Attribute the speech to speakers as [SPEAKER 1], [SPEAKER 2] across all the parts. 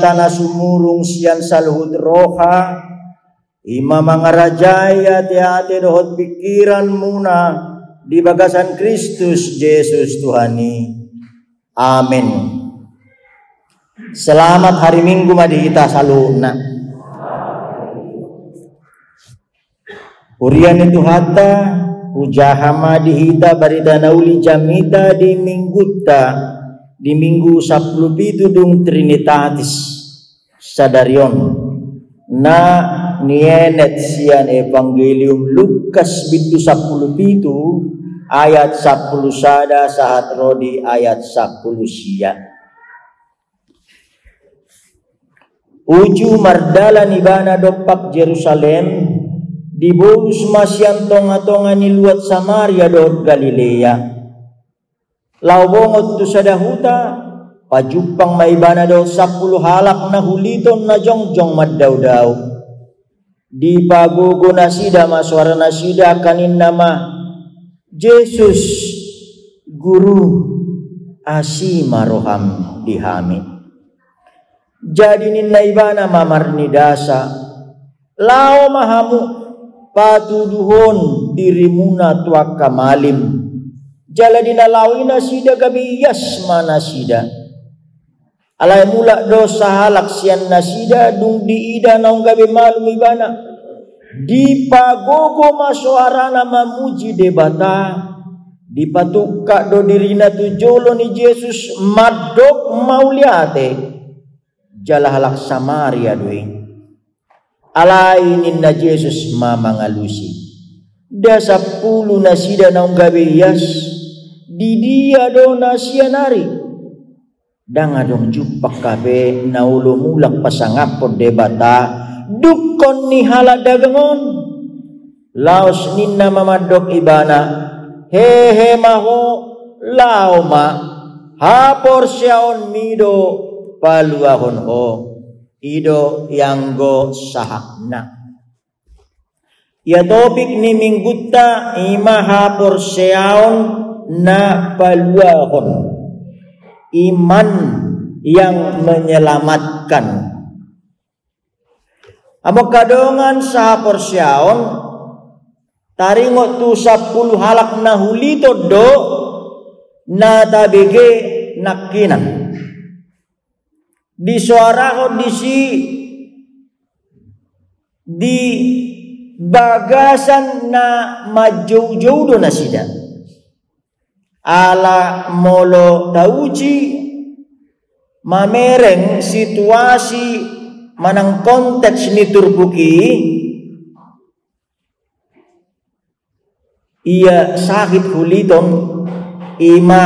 [SPEAKER 1] Batana sumurung sian salhud roha Ima mangarajaya hati-hati dohot pikiran muna di bagasan Kristus Yesus Tuhani. Amin. Selamat hari Minggu madi kita saluna. Urian itu hatta ujahama dihita barita nauli jamita di mingguta di minggu sapuluh pitu dung Trinitatis sadarion. Na nienet sian Evangelium Lukas bitu sapuluh pitu ayat sapuluh sada saat rodi ayat sapuluh sia. Uju mardala nibana dopak Jerusalem di masyan tonga-tonga luat Samaria do Galilea Laubongot tu sadahuta pajupang maibana daw sapuluh halak na huliton na jongjong maddaw-daw. Di pagugo na sida maswara na sida kanin nama Jesus guru asima roham dihami. Jadi nin naibana mamar ni dasa lao mahamu patuduhon dirimuna tuak kamalim jala dinalawina sida gabi yasma sida. Alay mula dosa halak sian nasida dung diida naung gabi malum ibana. Di pagogo masuarana mamuji debata di patuka do dirina tujolo ni Yesus madok mauliate jala halak Samaria doi alay ninna Yesus mamangalusi dasa pulu nasida naung gabi yas di dia do nari dang adong jupak kabe naulo mulak pasangapod debata dukon ni hala dagangon laos ninna mamadok ibana. Hehe maho. Lauma hapor siaon mido paluahon ho. Ido yanggo sahakna. Ya topik ni minggutta ima hapor siaon na paluahon iman yang menyelamatkan. Amo kadongan sa persyaon taringot tu sapuluh halak na hulito do na tabige nakinan. Di suara ko di bagasan na majau-jauh do na sida ala molo tauji mamereng situasi manang konteks ni turbuki ia sahid huliton ima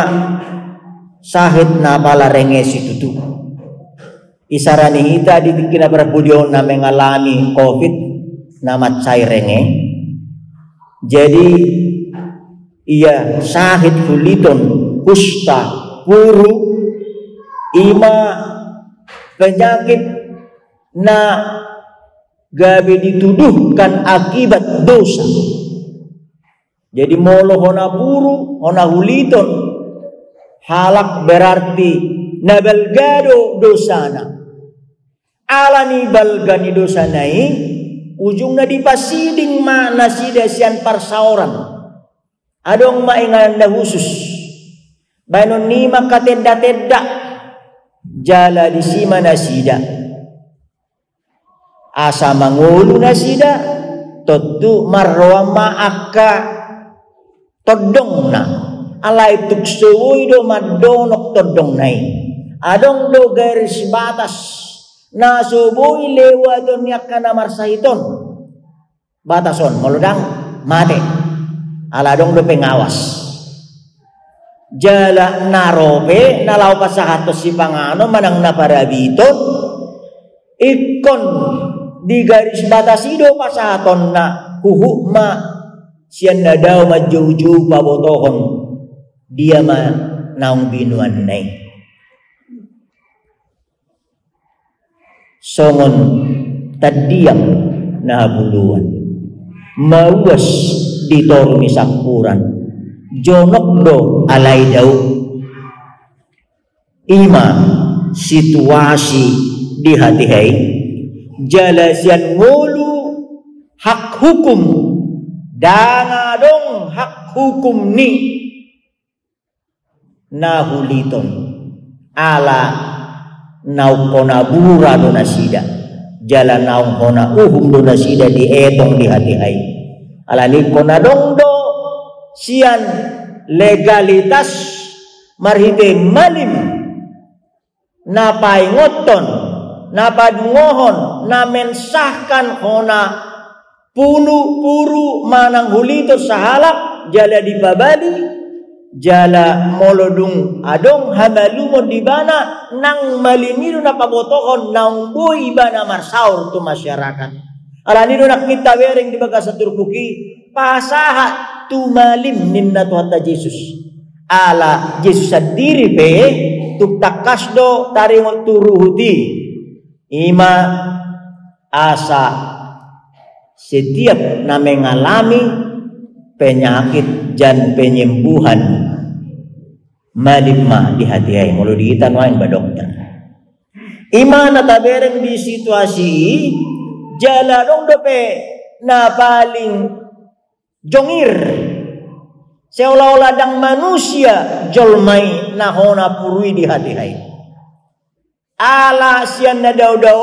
[SPEAKER 1] sahid na pala renge situtu. Isarani ita di kina berbudio na mengalami covid na matsai renge. Jadi ia sahid huliton kusta puru ima penyakit na gabi dituduhkan akibat dosa. Jadi molo hona puru hona huliton halak berarti nabalgado dosana. Alani balgani dosanai ujungnya dipasiding ma nasida sian parsauran adong maingan na khusus. Banon ni makatenda-tenda jala di sima na sida. Asa mangulu na sida totu marwa maaka todong na. Alay tuksuwoy do madonok todong nai. Adong do garis batas. Na lewa do niyak ka na marsahiton batason molodang mate aladong do pengawas jala narope nalaw pa sa hatos si pangano manang naparabiton ikon di garis batasido pa sa haton na huhukma siyan na daw majuju pabotohon dia ma naong binuan nay songon tadiyang nahabuluan mawas ditoruni sampuran jonok do alai dau. Ima situasi di hati hai. Jalasian ngulu hak hukum. Danga dong hak hukum ni. Nahuliton ala naukona bura do nasida. Jalan naung hona uhum do nasida di etong di hati hai ala ni kona dong do. Sian legalitas marhite malim. Napai ngoton napadungohon na mensahkan hona punu puru manang hulito sahalak jala di babadi jala molodung adong hamalumon di bana nang maliniru na pabotohon nang boy bana marsaur tu masyarakat alaniru nak kita wereng di bagas turbuki pasaha tu malim ninna tu hatta Jesus ala Jesus sendiri pe tu takasdo taringot turuhudi ima asa setiap na mengalami penyakit dan penyembuhan. Malimma di hati ay mulo di kita nuain ba dokter. Imana tabereng di situasi jala dong dope. Na paling jongir. Seolah-olah dang manusia jolmai na hona purui di hati ay ala sian na daw daw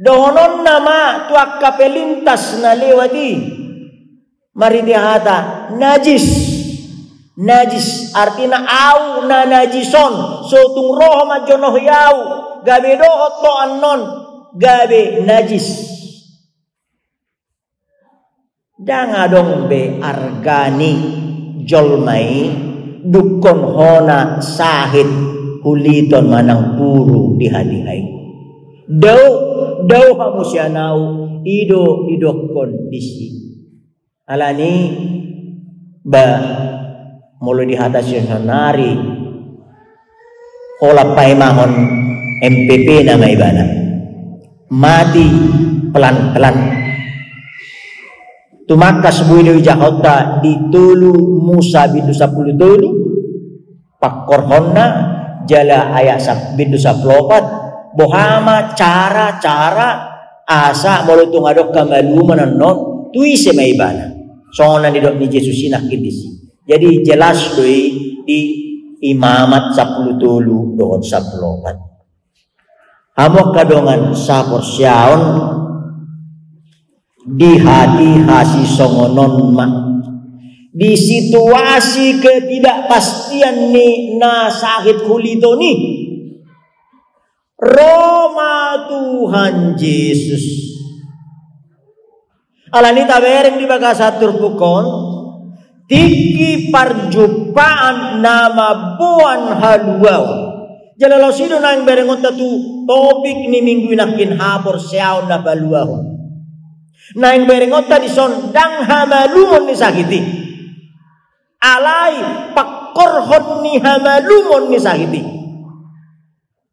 [SPEAKER 1] dohonon nama tuak kapelintas na lewati. Mari dihata najis. Najis artinya au na najison. Tung roh ma jono yau. Gabe do to annon gabe najis. Danga dong be argani jolmai dukon hona sahid huliton manang puru di hai. Dau dau hamusianau ido idokon disi. Alani ba mulai di atas nari olah paimahon MPP nama ibana mati pelan-pelan. Tumakas builu jahota ditulu Musa bintu sapuluh tulu. Honna jala ayat bintu saplopat bohama cara-cara asa mulu tungadok kamaluman non tuise maibana soalnya didok ni Yesus inak jadi jelas doi di imamat sapuluh tulu dohon sapuluh opat. Amok kadongan sapor syaon di hati hasi songonon ma di situasi ketidakpastian ni na sakit kulito ni. Roma Tuhan Yesus. Alani tabereng di bagasatur pukon. Tiki perjumpaan nama buan haluau. Jalalo sino nang berengon tatu topik ni minggu nakin hapor siaw na baluaw. Nang berengon di son dang hamalumon ni sakiti. Alay pakorhon ni hamalumon ni sakiti.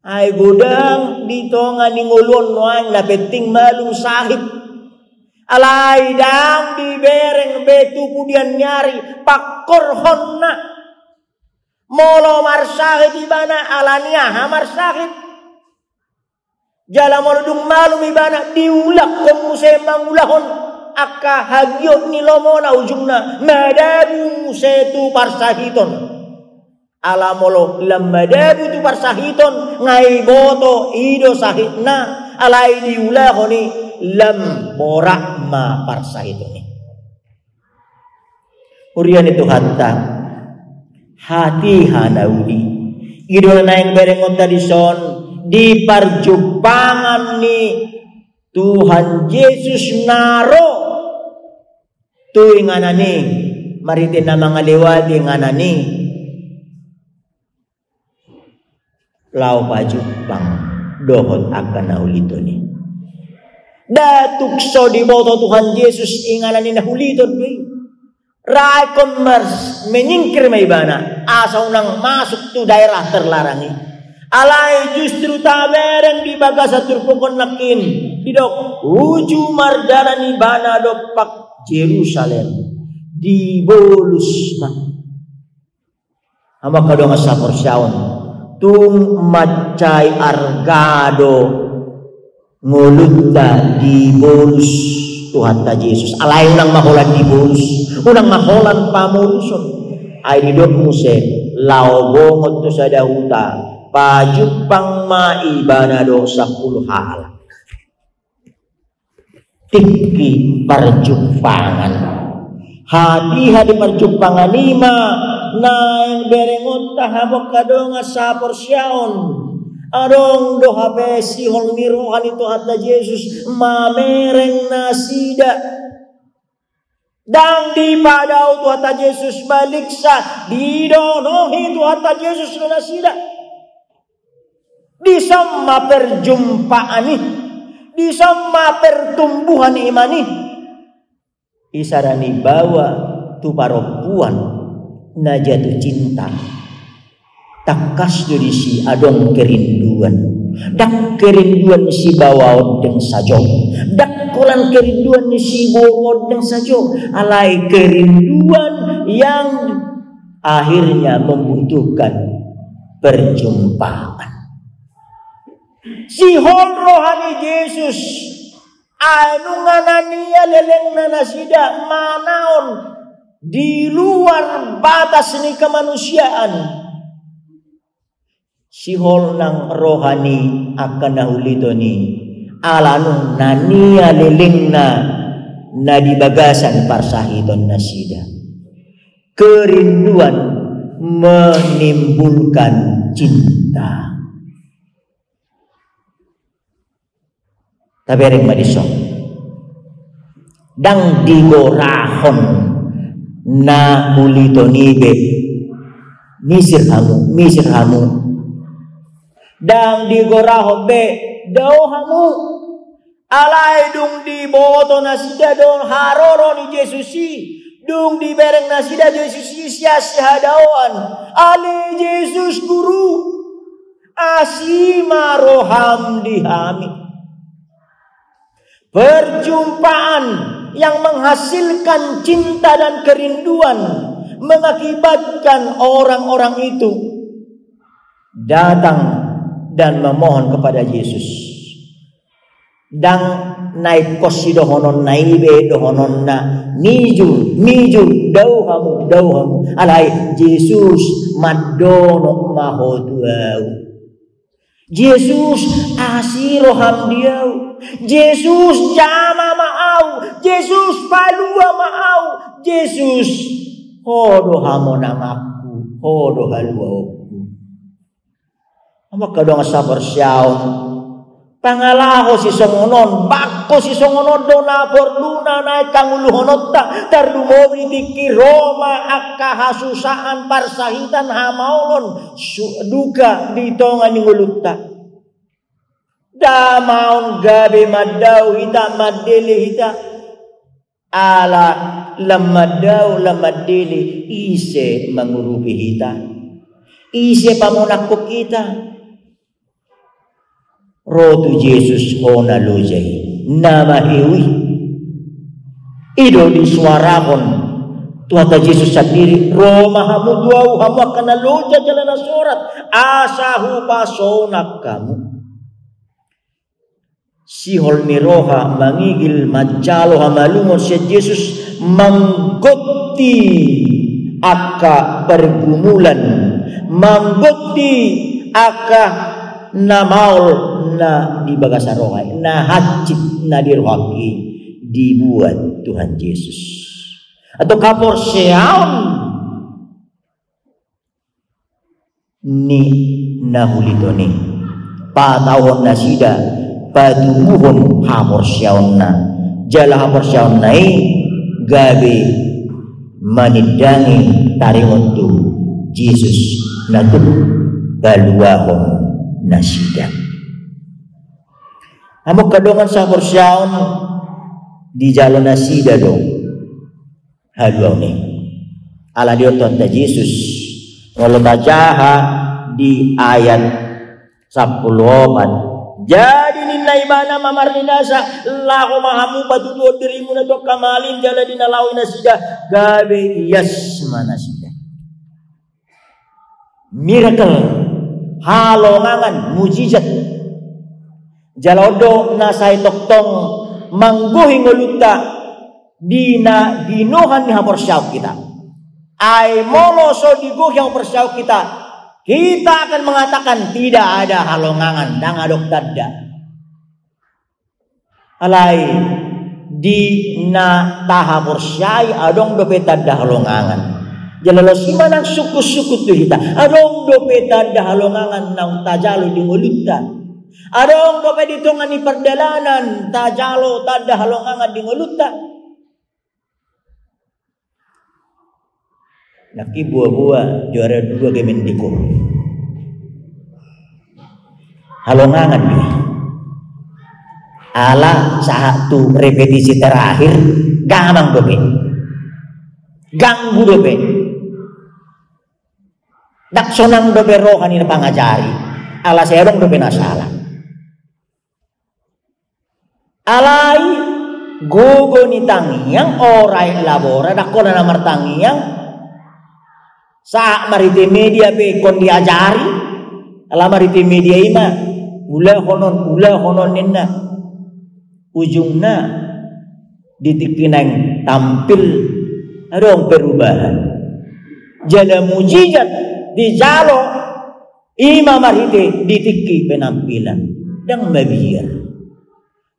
[SPEAKER 1] Ay gudang dito nga ningulon noang na penting sakit Alai dang di bereng betu pudian nyari pakor honna. Molo marsahid ibana alania ha marsahid. Jala dung malum ibana diulak komu semangulahon akka hagio ni lomona ujungna madabu setu parsahiton. Ala molo lamadabu tu parsahiton ngai boto ido sahitna alai diulahoni lam borak ma parsa itu nih. Urian itu hatta hati hanaudi. Idol naing bereng tadi son di perjumpaan nih Tuhan Yesus naro. Tu inganani maritin na mga liwati inganani lau pajupang dohot akan na ulito ni. Datuk so di boto Tuhan Yesus ingalan na huliton ray. Rai commerce menyingkir may bana asa unang masuk tu daerah terlarangi. Alai justru taberen di bagasa turpukon nakin. Didok uju mardana ni bana dopak Jerusalem. Di bolus na. Ama kadong asapor syawon tung macai argado. Ngulunta di bonus Tuhan ta Yesus. Alay unang maholan di bonus unang maholan pamuluson ay didok muse laobongot to sa dahuta pajupang maibana do sa puluhala tiki perjumpangan hati-hati perjumpangan lima na yang berengot tahabok kadonga sa porsyaon Adong do hape si holmirohan itu hatta Yesus. Mamereng nasida dan di pada tu Yesus balik sa didonohi tu Yesus nasida di sama perjumpaan di sama pertumbuhan iman ini. Isarani bawa tu paropuan na jatuh cinta. Takas dari si adon kerinduan dak kerinduan si bawa odeng sajo. Dak kolan kerinduan si bawa odeng sajo. Alai kerinduan yang akhirnya membutuhkan perjumpaan. Si hol rohani Yesus. Anu nganania leleng nanasida manaon di luar batas ini kemanusiaan sihol nang rohani akan nahulito ni alanu nania leleng na na di bagasan parsahiton nasida. Kerinduan menimbulkan cinta. Tabereng madison dang digorahon na ulito nibe misir hamu misir hamu dang digoraho be daw hamu. Alay dung di boto na sida don haroro ni Jesusi. Dung di bereng na sida Jesusi siya siya dawan ali Jesus guru. Asima roham dihami Perjumpaan yang menghasilkan cinta dan kerinduan mengakibatkan orang-orang itu datang dan memohon kepada Yesus. Dan naik kosi dohonon naibe dohonon na miju miju dauhamu dauhamu alai Yesus madono mahotuau. Yesus asiroham diau. Yesus jama maau, Yesus palua maau, Yesus hodo hamonamaku, hodo haluauku. Ama kadang sabar siaon. Pangalaho si songonon, bako si songonon do na porluna na kanguluhonot ta, tardumobri tiki Roma akka hasusaan parsahitan hamaulon, duka dito nga ningulutta damaun gabi madau hita madili hita. Ala lamadau lamadili ise mengurupi hita. Ise pamunakuk kita rotu Yesus hona lojai. Nama iwi ido disuarakan Tuhan Yesus sendiri Roma hamu duau hamu akan loja jalan surat. Asahu pasonak kamu. Sihol miroha mangigil majalo hamalungon si Yesus manggotti aka pergumulan. Manggotti aka namaul na di bagasa rohai na hacip na dirohaki dibuat Tuhan Yesus. Atau kapor seaon ni nahulito ni patawon na sida paduhun hamur syaunna jala syaunnai gabi manidangi taringuntu Jesus natu baluahum nasida Amo kadongan sa syaun di jalan nasida dong. Haluaw ni. Ala dioton ta Jesus walau bacaha di ayat 10 jadi ninna ibana mamarninasa lahu mahamu batutu dirimu na to kamalin jala dinalawi na sida gabe yes mana sida. Miracle. Halongangan. Mujizat jalodo na say toktong mangguhing ulutta dina ginuhan ni haporsyaw kita. Ay moloso diguhing haporsyaw kita kita akan mengatakan tidak ada halongangan dan adok tadda. Alay di na tahaporsyay adong dope tadda halongangan. Jalalo si manang suku-suku tu kita. Adong dope tanda halongangan ng tajalo di ngulutta. Adong dope ditungan ni perdalanan tajalo tanda halongangan di ngulutta. Naki buah-buah juara dua gemendiko. Halongangan dia. Ala satu repetisi terakhir gamang dope. Ganggu dope. Daksonang do rohani pangajari. Ala serong do nasala. Alai gogo ni tangiang orai labora dakona na martangiang sa marite media pe kon diajari ala marite media ima ula honon ula honon ninna. Ujungna ditikinang tampil adong perubahan. Jala mujizat di jalo ima marite ditiki penampilan. Dan mabiar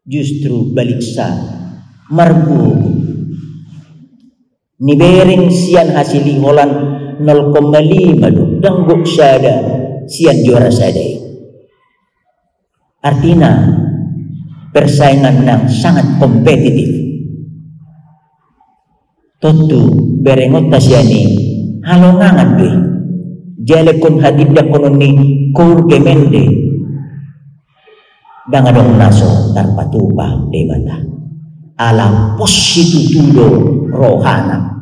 [SPEAKER 1] justru balik sa marbu ni bering sian hasili holan 0,5 do dan gok sada sian juara sada artinya persaingan yang sangat kompetitif. Tentu berengot tasiani halongangan deh jale kon hadidda kono ni kurge mende danga dong naso tarpatupa debata ala positu tudo rohana.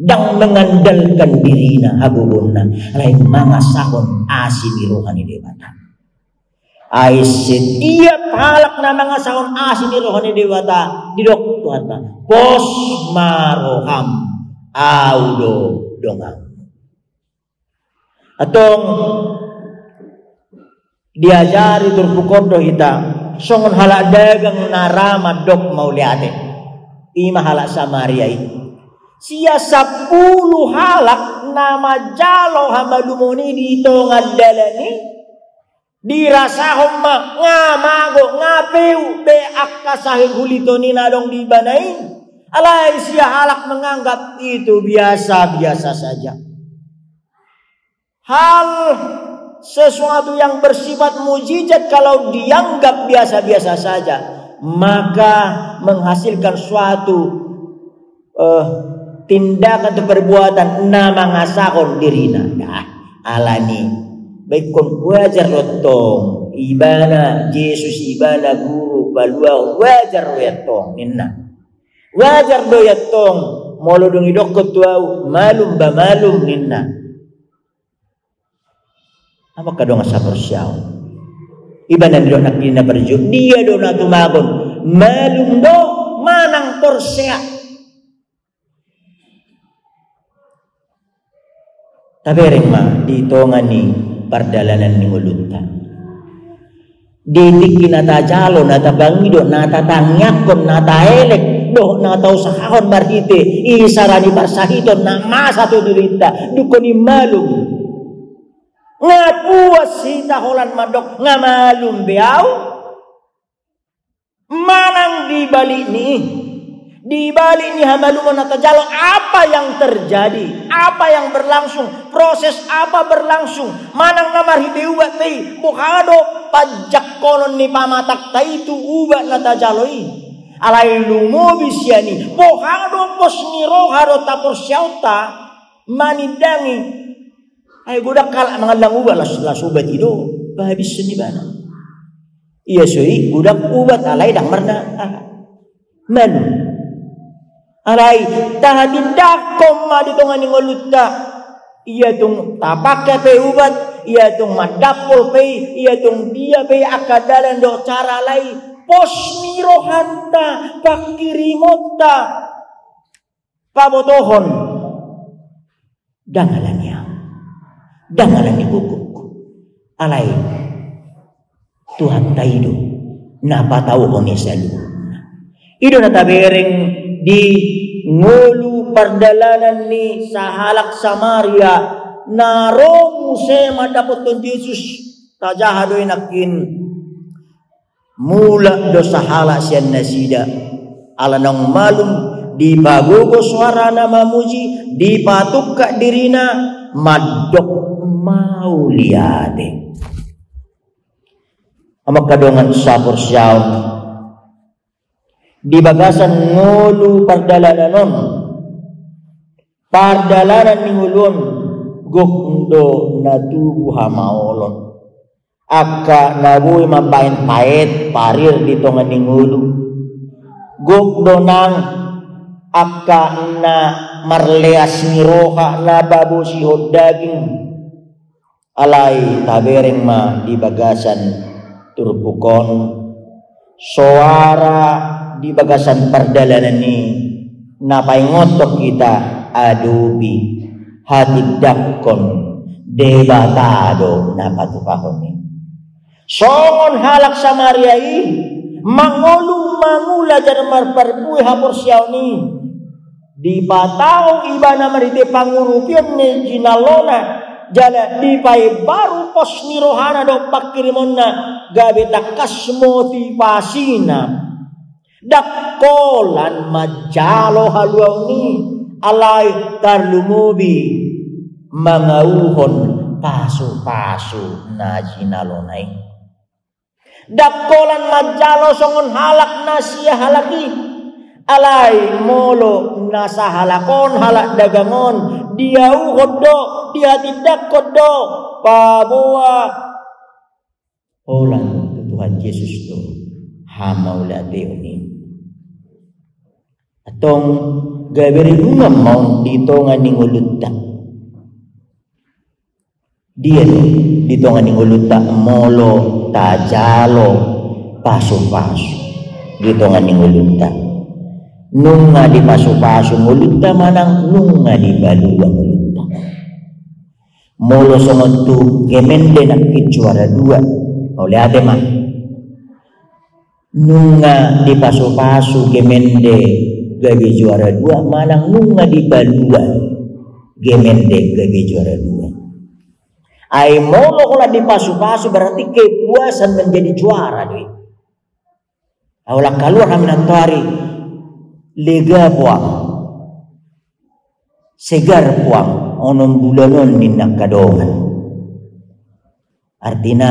[SPEAKER 1] Dang mengandalkan dirina habubunna. Lain mga sakon asini rohani debata ay setiap halak na mga sakon asini rohani debata didok Tuhan pos maroham audo dongang atong diajari turpukondo kita songon hala dagang narama dok mauliate. Ima hala samaria itu sia sepuluh halak nama jalo hamalumoni di ito ngadalani. Dirasa homma ngamago ngapeu be akka sahil hulito ni nadong dibanain. Alay sia halak menganggap itu biasa-biasa saja. Hal sesuatu yang bersifat mujizat kalau dianggap biasa-biasa saja maka menghasilkan suatu uh, tindakan atau perbuatan nama ngasakon dirina. Nah alani baik wajar rotong ibana Yesus ibana guru balua wajar wetong ninna. Wajar do yatong molo dungi dokot tuau malum ba malum ninna apa kadong sa persyaw. Iba na do nak na berjo. Dia do na tumagon. Malum do manang porsya. Tabereng ma dito nga ni pardalanan ni ngulunta. Diti kinatajalo na tabangido na tatangyakon na tau sahon marhite isarani parsahiton na masa tudulita duko ni malum nga puas si tahulan madok nga malum biaw manang di balik ni di balik ni hamalumon na tajalo apa yang terjadi? Apa yang berlangsung? Proses apa berlangsung? Manang namar ubat tay bukado pajak konon ni pamatak tay itu ubat na tajaloi alay lumobis yani bukado pos ni roharo tapor syauta manidangi ay budak kala mga languba las las ubat ido bahabis seni bana iya soi budak ubat alai dang marna man alai tahadin dakom ma ditongani ngolutta iya tung tapak pe ubat. Iya tung madapol pe iya tung dia pe akadalan do cara lai pos mirohanta pakirimota pabotohon dangalan ni bukuk alai Tuhan taido napa tahu koni selalu? Ido na tabereng di ngulu perdalanan ni sahalak Samaria. Narong sema dapat Yesus. Tajahado inakin mula do sahala sian nasida. Ala nang malum di bagogo suara nama muji di patuk dirina madok mau liade amak kadongan sapor siyaw di bagasan ngulu pardalananon pardalanan ningulun gokndo natubu hamaolon aka nabuy mapain pait parir dito nga ningulu gokdo aka na marleas ni roha na babu si daging alay tabereng ma di bagasan turbukon suara di bagasan perdalanan ni napaingotok kita? Adubi hatidakon debatado napatukahon ni songon halak samariai mangolu mangula jar marparpui hapor siyaw ni di patao iba na marite pangurupian ni jinalona jala di baru pos ni rohana do pakirimon na gabe takas motivasina dakkolan majalo haluauni alai tarlumubi mangauhon pasu-pasu najinalonai dakkolan majalo songon halak nasia halaki. Alai molo nasa halakon halak dagangon dia uhodo dia tidak kodo pabua. Olan Tuhan Yesus do hamaula deuni atong gabiri mau dito nga ningulutta dia dito nga ningulutta molo tajalo paso-paso dito nga ningulutta nung nga di paso-paso ngulutta manang nung nga di balua ngulutta molo songotu gemende na kichuara dua. Oleh ade mah nunga di paso-paso gemende gabi juara dua malang nunga di balua gemende gabi juara dua. Ai molo kula di paso-paso berarti kepuasan menjadi juara deh awalak keluar kami hari lega puang segar puang onom bulanon minnak kadongan. Artinya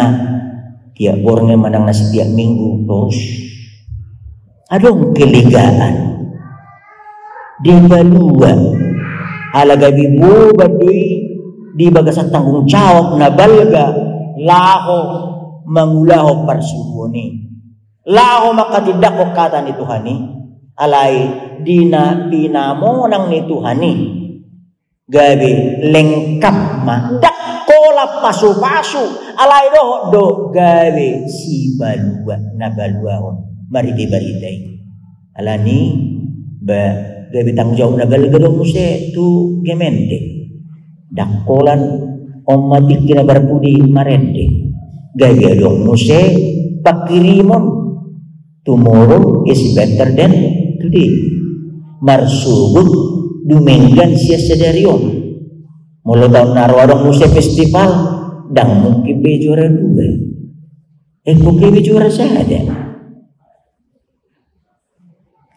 [SPEAKER 1] tiap bornge manang na setiap minggu terus adong keligaan di balua ala gabi badui di bagasan tanggung jawab na balga laho mangulaho parsuhuni. Laho makatidak ko kata ni Tuhani alay dina pinamo nang ni Tuhani. Gabi lengkap ma kola pasu-pasu. Alai do do gawe si balua na balua on. Mari di baritai. Alani ba gawe tanggung jawab na galgalo mo se tu gemente. Dakolan om mati kina barpudi marende gawe do mo se pakirimon tomorrow is better than today marsubut dumengan sia sedarion mulo tahun narwarong mo festival dang mungkin juara dua. Eh mungkin juara saja.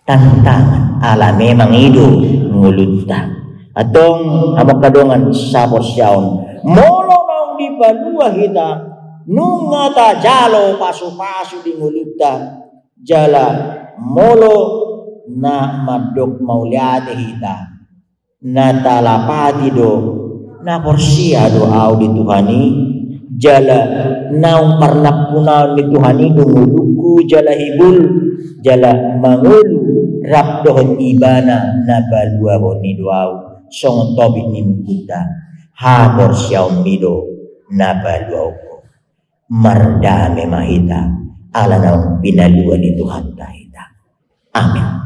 [SPEAKER 1] Tantangan ala memang itu ngulutang. Atong amak kadongan sapos yaon. Molo nang di balua kita nunga ta jalo pasu-pasu di ngulutang. Jala molo na madok mauliate kita. Na talapati do. Na porsia doa di Tuhani. Jala naung parnak kunaon ni Tuhani dunguluku jala hibul jala mangulu rap dohon ibana na balua ni doa song tobi ni kita ha porsia mido na balua ko mardame mahita. Ala naung pinalua ni Tuhan tahita amin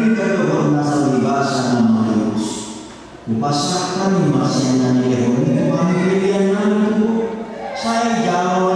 [SPEAKER 2] ini kalau nasa libasa nama Yesus. Kupasrahkan masih nani Yehoni kami pilihan nani saya jauh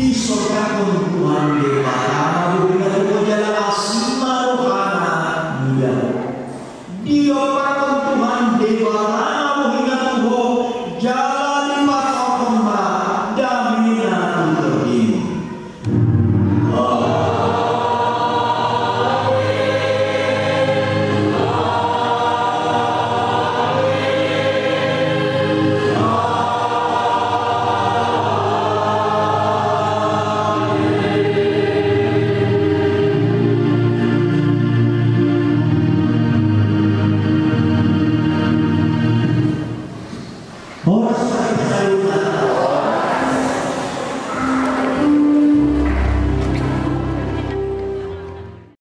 [SPEAKER 2] di surga pun Tuhan di